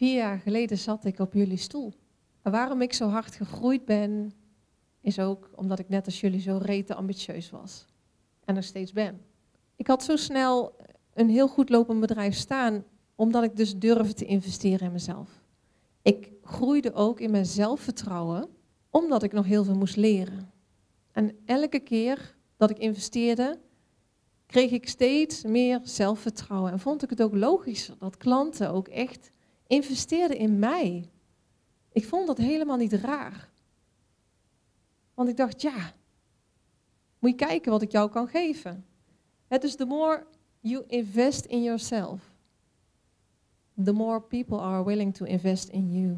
Vier jaar geleden zat ik op jullie stoel. En waarom ik zo hard gegroeid ben, is ook omdat ik net als jullie zo rete ambitieus was. En nog steeds ben. Ik had zo snel een heel goed lopend bedrijf staan, omdat ik dus durfde te investeren in mezelf. Ik groeide ook in mijn zelfvertrouwen, omdat ik nog heel veel moest leren. En elke keer dat ik investeerde, kreeg ik steeds meer zelfvertrouwen. En vond ik het ook logisch dat klanten ook echt investeerden in mij. Ik vond dat helemaal niet raar. Want ik dacht, ja, moet je kijken wat ik jou kan geven. Het is the more you invest in yourself, the more people are willing to invest in you.